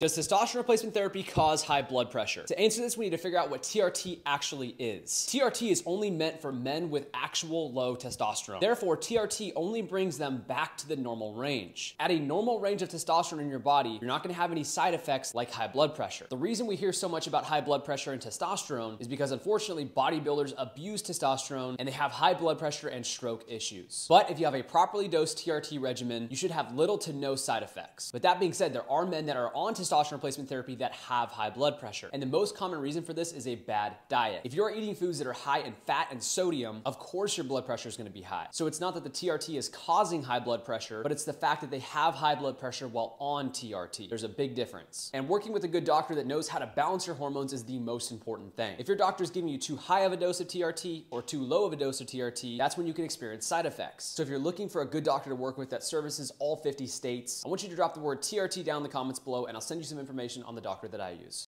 Does testosterone replacement therapy cause high blood pressure? To answer this, we need to figure out what TRT actually is. TRT is only meant for men with actual low testosterone. Therefore, TRT only brings them back to the normal range. At a normal range of testosterone in your body, you're not gonna have any side effects like high blood pressure. The reason we hear so much about high blood pressure and testosterone is because unfortunately, bodybuilders abuse testosterone and they have high blood pressure and stroke issues. But if you have a properly dosed TRT regimen, you should have little to no side effects. But that being said, there are men that are on testosterone testosterone replacement therapy that have high blood pressure. And the most common reason for this is a bad diet. If you're eating foods that are high in fat and sodium, of course your blood pressure is gonna be high. So it's not that the TRT is causing high blood pressure, but it's the fact that they have high blood pressure while on TRT. There's a big difference. And working with a good doctor that knows how to balance your hormones is the most important thing. If your doctor is giving you too high of a dose of TRT or too low of a dose of TRT, that's when you can experience side effects. So if you're looking for a good doctor to work with that services all 50 states, I want you to drop the word TRT down in the comments below and I'll send you some information on the doctor that I use.